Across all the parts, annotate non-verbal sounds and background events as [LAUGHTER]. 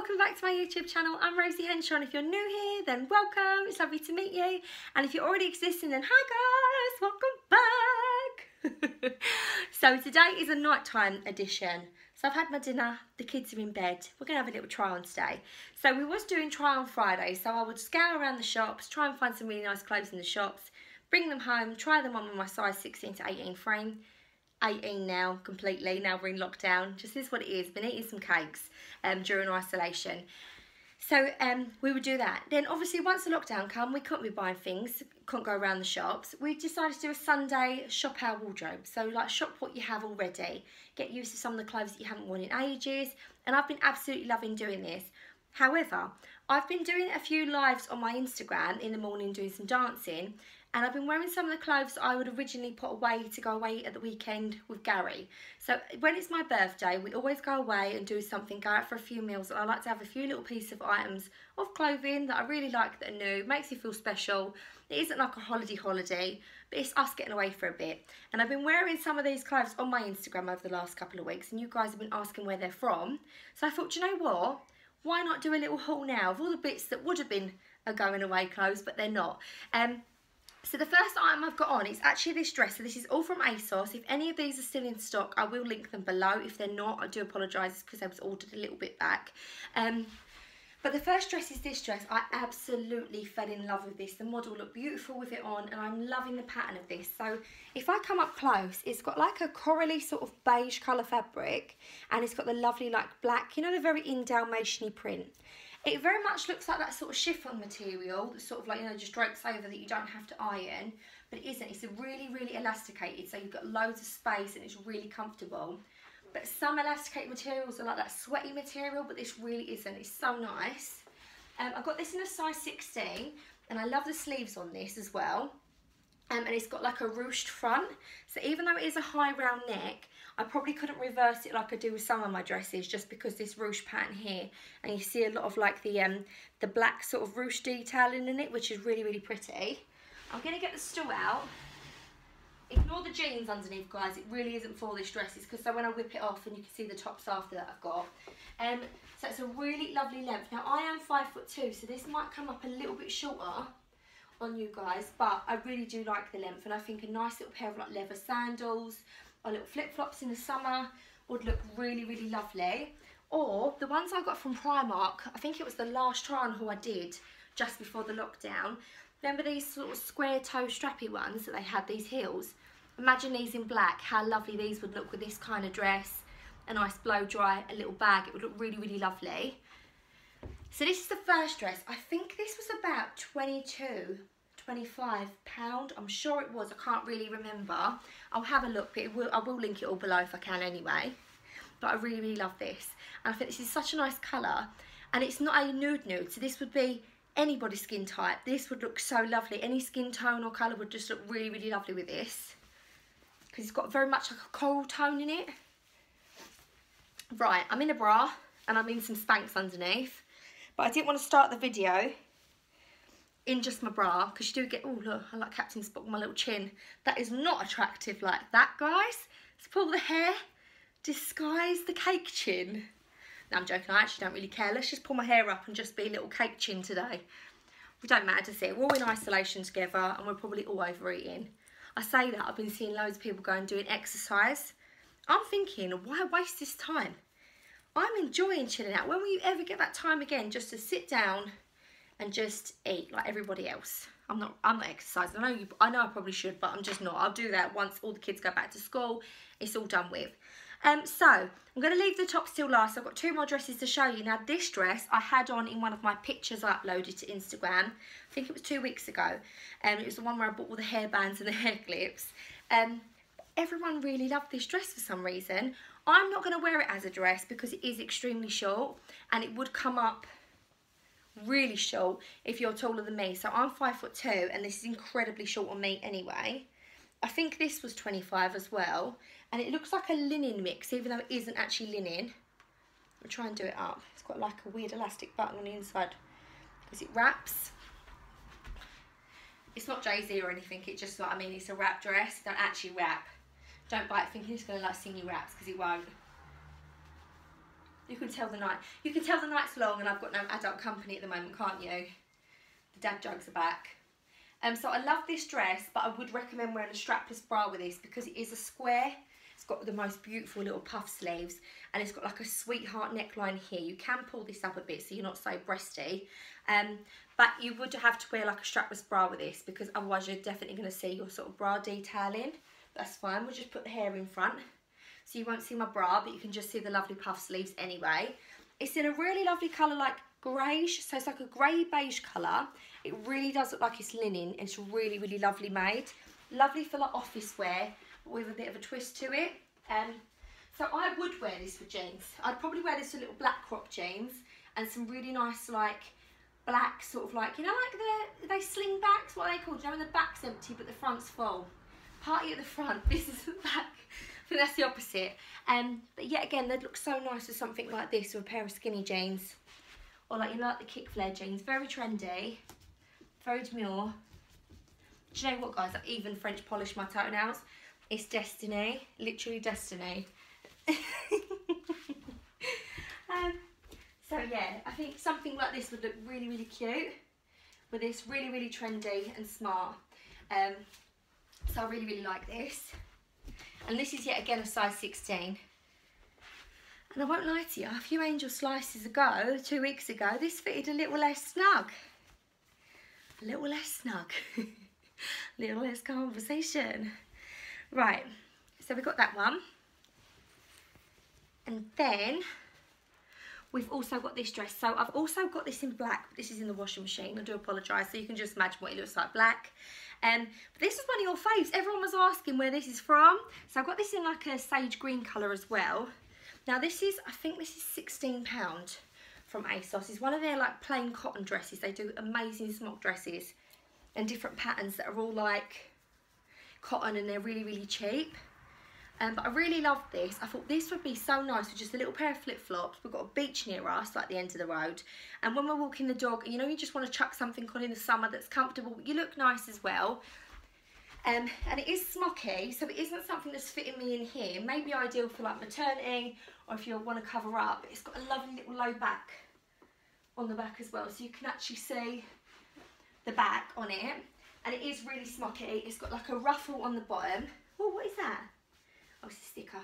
welcome back to my YouTube channel. I'm Rosie Henshaw and if you're new here then welcome, it's lovely to meet you and if you're already existing then hi guys, welcome back. [LAUGHS] so today is a nighttime edition. So I've had my dinner, the kids are in bed, we're to have a little try on today. So we was doing try on Friday so I would scour around the shops, try and find some really nice clothes in the shops, bring them home, try them on with my size 16 to 18 frame 18 now completely now we're in lockdown. Just is what it is been eating some cakes um, during isolation. So um, we would do that. Then obviously once the lockdown come we couldn't be buying things couldn't go around the shops. We decided to do a Sunday shop our wardrobe. So like shop what you have already. Get used to some of the clothes that you haven't worn in ages. And I've been absolutely loving doing this. However I've been doing a few lives on my Instagram in the morning doing some dancing and I've been wearing some of the clothes I would originally put away to go away at the weekend with Gary. So when it's my birthday, we always go away and do something, go out for a few meals, and I like to have a few little pieces of items of clothing that I really like that are new, makes you feel special. It isn't like a holiday holiday, but it's us getting away for a bit. And I've been wearing some of these clothes on my Instagram over the last couple of weeks, and you guys have been asking where they're from. So I thought, you know what? Why not do a little haul now of all the bits that would have been a going away clothes, but they're not. Um, so the first item I've got on is actually this dress. So this is all from ASOS. If any of these are still in stock, I will link them below. If they're not, I do apologise because I was ordered a little bit back. Um, but the first dress is this dress. I absolutely fell in love with this. The model looked beautiful with it on and I'm loving the pattern of this. So if I come up close, it's got like a corally sort of beige colour fabric and it's got the lovely like black, you know the very in Dalmatian print. It very much looks like that sort of chiffon material that sort of like, you know, just drapes over that you don't have to iron. But it isn't. It's a really, really elasticated. So you've got loads of space and it's really comfortable. But some elasticated materials are like that sweaty material, but this really isn't. It's so nice. Um, I got this in a size 16 and I love the sleeves on this as well. Um, and it's got like a ruched front. So even though it is a high round neck, I probably couldn't reverse it like I do with some of my dresses just because this ruche pattern here and you see a lot of like the um the black sort of ruche detailing in it which is really really pretty. I'm going to get the stool out. Ignore the jeans underneath guys, it really isn't for this dress, it's because so when I whip it off and you can see the tops after that I've got. Um, so it's a really lovely length. Now I am five foot two so this might come up a little bit shorter on you guys but I really do like the length and I think a nice little pair of like leather sandals or little flip-flops in the summer would look really, really lovely. Or the ones I got from Primark, I think it was the last try on haul I did just before the lockdown. Remember these sort of square toe strappy ones that they had, these heels? Imagine these in black, how lovely these would look with this kind of dress, a nice blow dry, a little bag. It would look really, really lovely. So this is the first dress. I think this was about 22 25 pound. I'm sure it was. I can't really remember. I'll have a look but will, i will link it all below if i can anyway. But i really really love this. And i think this is such a nice color and it's not a nude nude. So this would be anybody's skin type. This would look so lovely. Any skin tone or color would just look really really lovely with this. Because it's got very much like a coral tone in it. Right i'm in a bra and i'm in some Spanx underneath but i didn't want to start the video in just my bra because you do get oh look I like Captain Spock my little chin. That is not attractive like that guys. Let's pull the hair disguise the cake chin. No I'm joking I actually don't really care. Let's just pull my hair up and just be a little cake chin today. We don't matter to see we're all in isolation together and we're probably all overeating. I say that I've been seeing loads of people going doing exercise. I'm thinking why waste this time I'm enjoying chilling out when will you ever get that time again just to sit down and just eat like everybody else. I'm not I'm not exercising. I know you I know I probably should, but I'm just not. I'll do that once all the kids go back to school. It's all done with. Um, so I'm going to leave the top still last. I've got two more dresses to show you. Now this dress I had on in one of my pictures I uploaded to Instagram. I think it was two weeks ago. Um, it was the one where I bought all the hairbands and the [LAUGHS] hair clips. Um, everyone really loved this dress for some reason. I'm not going to wear it as a dress because it is extremely short and it would come up really short if you're taller than me. So I'm five foot two and this is incredibly short on me anyway. I think this was 25 as well. And it looks like a linen mix, even though it isn't actually linen. I'll try and do it up. It's got like a weird elastic button on the inside because it wraps. It's not Jay-Z or anything, it's just like, I mean, it's a wrap dress. Don't actually wrap. Don't bite thinking it's going to like sing you raps because it won't. You can tell the night. You can tell the night's long and I've got no adult company at the moment, can't you? The dad jokes are back. Um, so I love this dress, but I would recommend wearing a strapless bra with this because it is a square. It's got the most beautiful little puff sleeves and it's got like a sweetheart neckline here. You can pull this up a bit so you're not so breasty. Um, but you would have to wear like a strapless bra with this because otherwise you're definitely going to see your sort of bra detailing. That's fine. We'll just put the hair in front. So you won't see my bra, but you can just see the lovely puff sleeves anyway. It's in a really lovely colour like greyish, so it's like a grey beige colour. It really does look like it's linen. It's really, really lovely made. Lovely for like office wear, with a bit of a twist to it. Um, so I would wear this with jeans. I'd probably wear this with little black crop jeans and some really nice like black sort of like, you know like the, they sling backs, what are they called? You know when the back's empty but the front's full. Party at the front, [LAUGHS] business at the back I think that's the opposite. Um, but yet again, they'd look so nice with something like this with a pair of skinny jeans. Or like, you know, like the kick flare jeans. Very trendy. Very demure. Do you know what, guys? I even French polish my toenails. It's destiny. Literally destiny. [LAUGHS] um, so, yeah, I think something like this would look really, really cute. With this really, really trendy and smart. Um, so I really, really like this. And this is yet again a size 16. And I won't lie to you, a few angel slices ago, two weeks ago, this fitted a little less snug. A little less snug. a [LAUGHS] little less conversation. Right, so we've got that one. And then we've also got this dress. So I've also got this in black. This is in the washing machine. I do apologise. So you can just imagine what it looks like black. Um, this is one of your faves. Everyone was asking where this is from. So I've got this in like a sage green colour as well. Now this is, I think this is £16 from ASOS. It's one of their like plain cotton dresses. They do amazing smock dresses and different patterns that are all like cotton and they're really, really cheap. Um, but I really love this. I thought this would be so nice with just a little pair of flip-flops. We've got a beach near us, like the end of the road. And when we're walking the dog, you know, you just want to chuck something on in the summer that's comfortable, but you look nice as well. Um, and it is smocky, so it isn't something that's fitting me in here. Maybe ideal for like maternity or if you want to cover up. It's got a lovely little low back on the back as well, so you can actually see the back on it. And it is really smocky. It's got like a ruffle on the bottom. Oh, what is that? Oh, it's a sticker.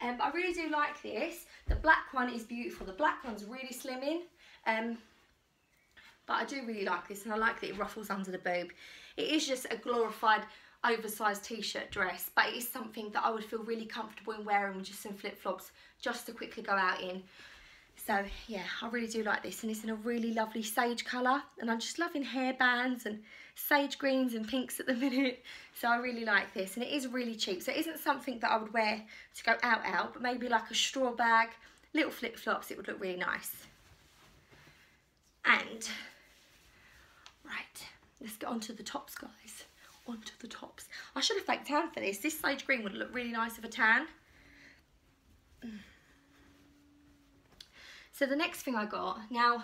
Um, but I really do like this. The black one is beautiful. The black one's really slimming. Um, but I do really like this and I like that it ruffles under the boob. It is just a glorified oversized t-shirt dress but it is something that I would feel really comfortable in wearing with just some flip-flops just to quickly go out in. So yeah, I really do like this and it's in a really lovely sage colour and I'm just loving hairbands and sage greens and pinks at the [LAUGHS] minute. So I really like this and it is really cheap. So it isn't something that I would wear to go out out, but maybe like a straw bag, little flip-flops, it would look really nice. And, right, let's get on to the tops, guys. Onto the tops. I should have faked tan for this. This sage green would look really nice with a tan. Mm. So the next thing I got, now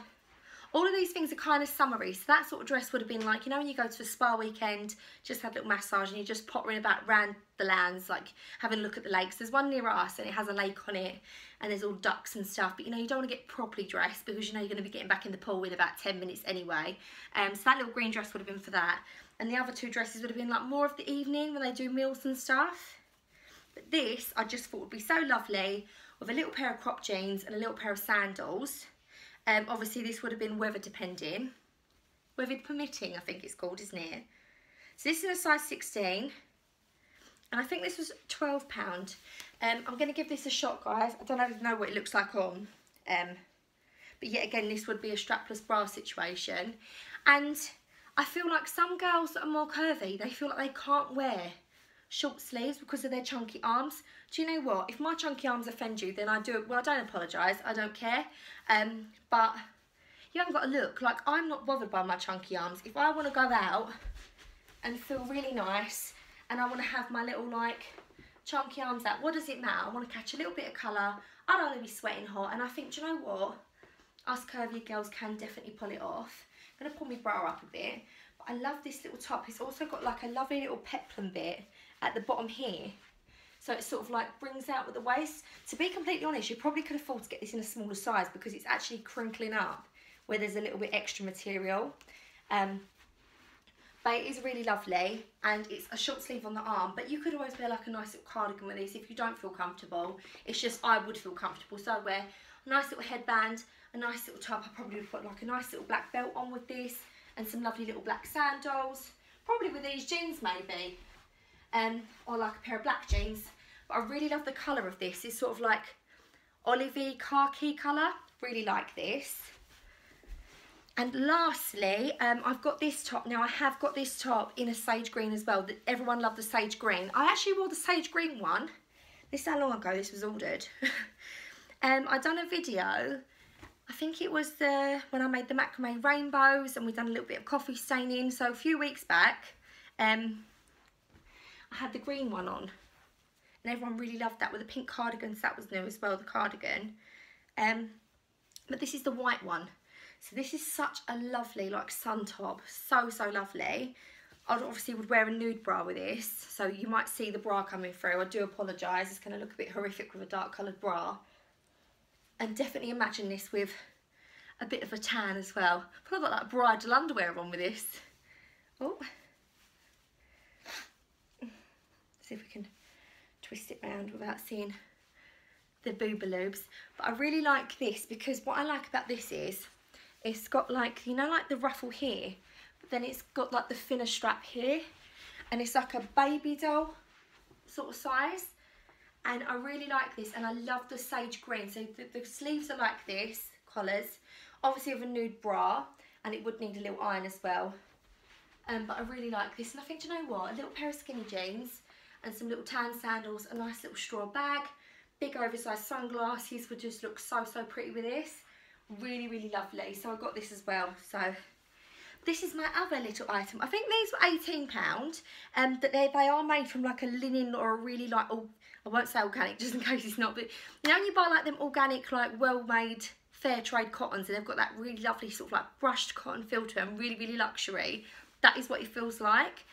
all of these things are kind of summery. So that sort of dress would have been like, you know when you go to a spa weekend, just have a little massage and you're just pottering about around the lands, like having a look at the lakes. There's one near us and it has a lake on it and there's all ducks and stuff. But you know, you don't want to get properly dressed because you know you're going to be getting back in the pool in about 10 minutes anyway. Um, so that little green dress would have been for that. And the other two dresses would have been like more of the evening when they do meals and stuff. But this I just thought would be so lovely with a little pair of crop jeans and a little pair of sandals. Um, obviously this would have been weather depending. Weather permitting I think it's called, isn't it? So this is a size 16 and I think this was £12. Um, I'm going to give this a shot guys. I don't even know what it looks like on. Um, but yet again this would be a strapless bra situation. And I feel like some girls that are more curvy, they feel like they can't wear short sleeves because of their chunky arms. Do you know what? If my chunky arms offend you, then I do, well, I don't apologise. I don't care. Um, but you haven't got to look. Like, I'm not bothered by my chunky arms. If I want to go out and feel really nice and I want to have my little, like, chunky arms out, what does it matter? I want to catch a little bit of colour. I'd rather be sweating hot. And I think, you know what? Us curvy girls can definitely pull it off. I'm going to pull my bra up a bit. But I love this little top. It's also got like a lovely little peplum bit at the bottom here. So it sort of like brings out with the waist. To be completely honest, you probably could afford to get this in a smaller size because it's actually crinkling up where there's a little bit extra material. Um, but it is really lovely and it's a short sleeve on the arm but you could always wear like a nice little cardigan with this if you don't feel comfortable it's just I would feel comfortable so I'd wear a nice little headband a nice little top I probably would put like a nice little black belt on with this and some lovely little black sandals probably with these jeans maybe um, or like a pair of black jeans but I really love the colour of this it's sort of like olivey khaki colour really like this and lastly, um, I've got this top. Now, I have got this top in a sage green as well. That everyone loved the sage green. I actually wore the sage green one. This is how long ago this was ordered. [LAUGHS] um, i done a video. I think it was the when I made the macrame rainbows and we done a little bit of coffee staining. So a few weeks back, um, I had the green one on. And everyone really loved that with the pink cardigans. That was new as well, the cardigan. Um, but this is the white one. So this is such a lovely like sun top, so, so lovely. I obviously would wear a nude bra with this, so you might see the bra coming through. I do apologise, it's going to look a bit horrific with a dark coloured bra. And definitely imagine this with a bit of a tan as well. I've got that bridal underwear on with this. Oh. See if we can twist it round without seeing the boobaloops. But I really like this because what I like about this is it's got like, you know, like the ruffle here, but then it's got like the thinner strap here, and it's like a baby doll sort of size. And I really like this, and I love the sage green. So the, the sleeves are like this, collars, obviously with a nude bra, and it would need a little iron as well. Um, but I really like this, and I think, you know what? A little pair of skinny jeans, and some little tan sandals, a nice little straw bag, big oversized sunglasses would just look so, so pretty with this. Really really lovely. So I got this as well. So this is my other little item. I think these were 18 pound and um, that they, they are made from like a linen or a really like oh I won't say organic [LAUGHS] just in case it's not but you know you buy like them organic like well made fair trade cottons and they've got that really lovely sort of like brushed cotton to them really really luxury? That is what it feels like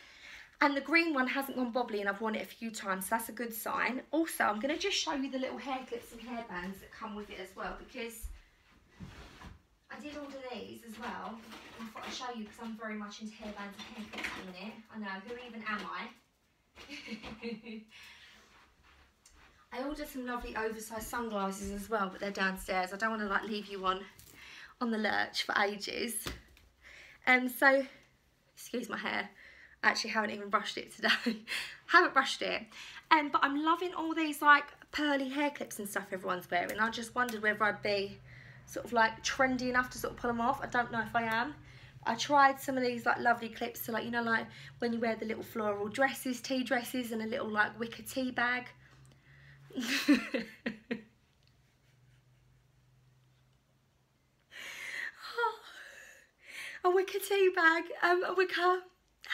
and the green one hasn't gone bobbly and I've worn it a few times, so that's a good sign. Also, I'm going to just show you the little hair clips and hair bands that come with it as well, because I did order these as well. I thought I'd show you because I'm very much into hairbands and haircuts at the minute. I know, who even am I? [LAUGHS] I ordered some lovely oversized sunglasses as well, but they're downstairs. I don't want to like leave you on on the lurch for ages. And um, so, excuse my hair. Actually haven't even brushed it today. [LAUGHS] haven't brushed it. Um, but I'm loving all these like pearly hair clips and stuff everyone's wearing. I just wondered whether I'd be sort of like trendy enough to sort of pull them off. I don't know if I am. I tried some of these like lovely clips, so like, you know, like when you wear the little floral dresses, tea dresses and a little like wicker tea bag. [LAUGHS] a wicker tea bag, um, a wicker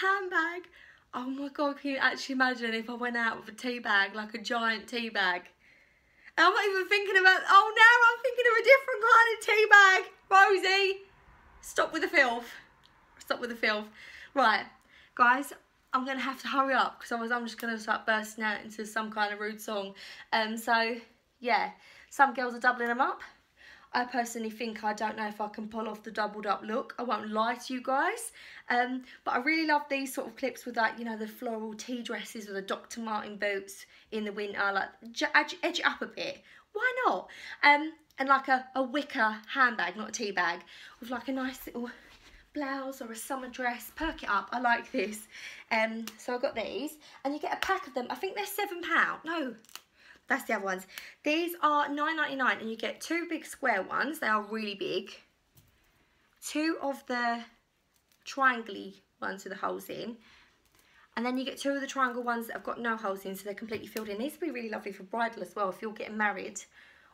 handbag. Oh my god, can you actually imagine if I went out with a tea bag, like a giant tea bag? I'm not even thinking about, oh, now I'm thinking of a different kind of tea bag. Rosie, stop with the filth. Stop with the filth. Right, guys, I'm going to have to hurry up because otherwise I'm just going to start bursting out into some kind of rude song. Um, so, yeah, some girls are doubling them up. I personally think I don't know if I can pull off the doubled up look. I won't lie to you guys. Um, but I really love these sort of clips with like, you know, the floral tea dresses or the Dr. Martin boots in the winter. Like, edge, it up a bit. Why not? Um, and like a, a wicker handbag, not a tea bag, with like a nice little blouse or a summer dress. Perk it up. I like this. Um, so I got these. And you get a pack of them. I think they're £7. No, that's the other ones. These are nine ninety nine, and you get two big square ones. They are really big. Two of the triangle ones with the holes in. And then you get two of the triangle ones that have got no holes in, so they're completely filled in. These would be really lovely for bridal as well if you're getting married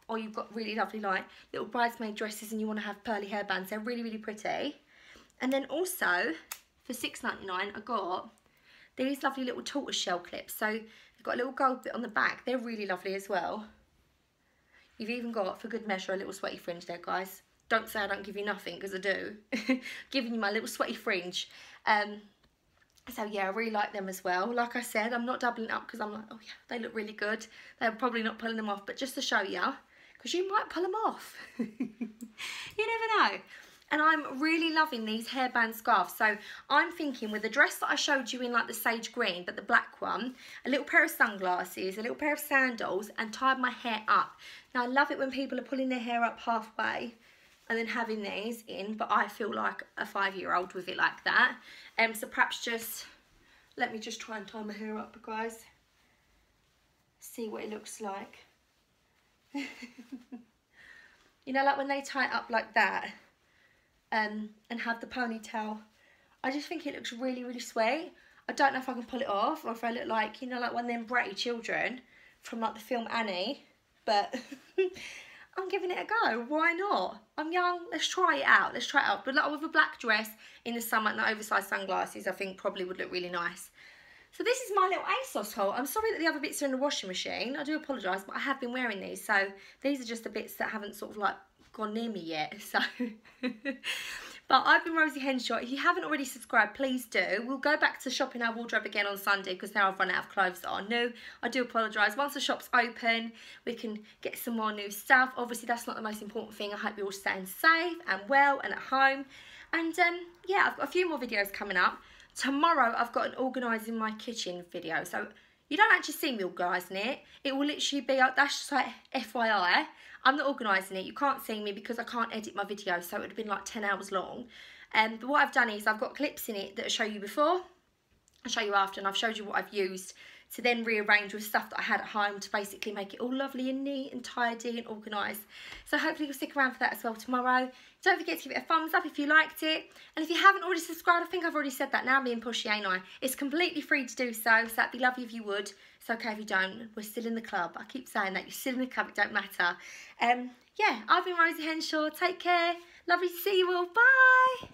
or you've got really lovely like little bridesmaid dresses and you want to have pearly hairbands. They're really, really pretty. And then also for six ninety nine, I got these lovely little tortoise shell clips. So they've got a little gold bit on the back. They're really lovely as well. You've even got, for good measure, a little sweaty fringe there, guys. Don't say I don't give you nothing, because I do. [LAUGHS] Giving you my little sweaty fringe. Um, so yeah, I really like them as well. Like I said, I'm not doubling up because I'm like, oh yeah, they look really good. They're probably not pulling them off, but just to show you, because you might pull them off. [LAUGHS] you never know. And I'm really loving these hairband scarves. So I'm thinking with the dress that I showed you in like the sage green, but the black one, a little pair of sunglasses, a little pair of sandals, and tied my hair up. Now I love it when people are pulling their hair up halfway and then having these in, but I feel like a five-year-old with it like that. Um, so perhaps just, let me just try and tie my hair up, guys. See what it looks like. [LAUGHS] you know, like when they tie it up like that um, and have the ponytail, I just think it looks really, really sweet. I don't know if I can pull it off or if I look like, you know, like one of them bratty children from like the film Annie, but [LAUGHS] I'm giving it a go. Why not? I'm young. Let's try it out. Let's try it out. But like with a black dress in the summer and the oversized sunglasses, I think probably would look really nice. So this is my little ASOS haul. I'm sorry that the other bits are in the washing machine. I do apologise, but I have been wearing these. So these are just the bits that haven't sort of like gone near me yet. [LAUGHS] So But I've been Rosie Henshaw. If you haven't already subscribed, please do. We'll go back to shopping our wardrobe again on Sunday because now I've run out of clothes that are new. I do apologise. Once the shop's open, we can get some more new stuff. Obviously, that's not the most important thing. I hope you're all staying safe and well and at home. And um, yeah, I've got a few more videos coming up. Tomorrow, I've got an organising my kitchen video. So you don't actually see me organising it. It will literally be, that's just like FYI. I'm not organising it. You can't see me because I can't edit my video, so it would have been like 10 hours long. Um, but what I've done is I've got clips in it that I show you before, I'll show you after, and I've showed you what I've used to then rearrange with stuff that I had at home to basically make it all lovely and neat and tidy and organised. So hopefully you'll stick around for that as well tomorrow. Don't forget to give it a thumbs up if you liked it. And if you haven't already subscribed, I think I've already said that now, being pushy, ain't I? It's completely free to do so, so that'd be lovely if you would. It's okay if you don't. We're still in the club. I keep saying that. You're still in the club. It don't matter. Um, yeah, I've been Rosie Henshaw. Take care. Lovely to see you all. Bye.